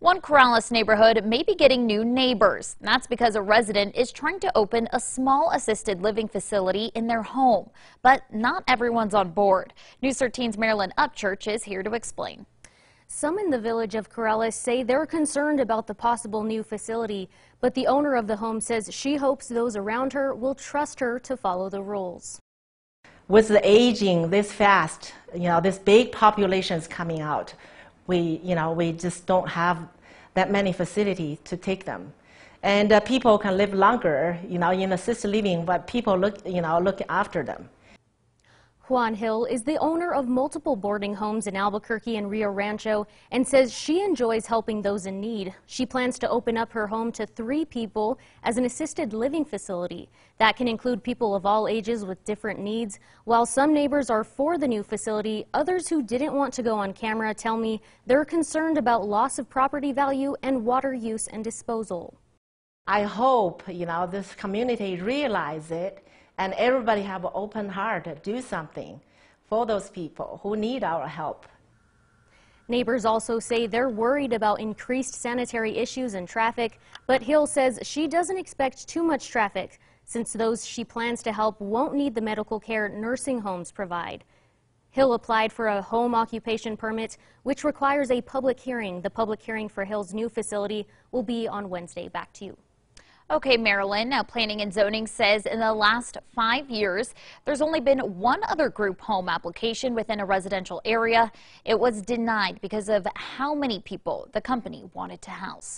One Corrales neighborhood may be getting new neighbors. That's because a resident is trying to open a small assisted living facility in their home. But not everyone's on board. News 13's Marilyn Upchurch is here to explain. Some in the village of Corrales say they're concerned about the possible new facility, but the owner of the home says she hopes those around her will trust her to follow the rules. With the aging this fast, you know, this big population is coming out we, you know, we just don't have that many facilities to take them. And uh, people can live longer, you know, in assisted living, but people look, you know, look after them. Juan Hill is the owner of multiple boarding homes in Albuquerque and Rio Rancho and says she enjoys helping those in need. She plans to open up her home to three people as an assisted living facility. That can include people of all ages with different needs. While some neighbors are for the new facility, others who didn't want to go on camera tell me they're concerned about loss of property value and water use and disposal. I hope, you know, this community realize it and everybody have an open heart to do something for those people who need our help. Neighbors also say they're worried about increased sanitary issues and traffic, but Hill says she doesn't expect too much traffic since those she plans to help won't need the medical care nursing homes provide. Hill applied for a home occupation permit, which requires a public hearing. The public hearing for Hill's new facility will be on Wednesday. Back to you. Okay, Marilyn. Now, Planning and Zoning says in the last five years, there's only been one other group home application within a residential area. It was denied because of how many people the company wanted to house.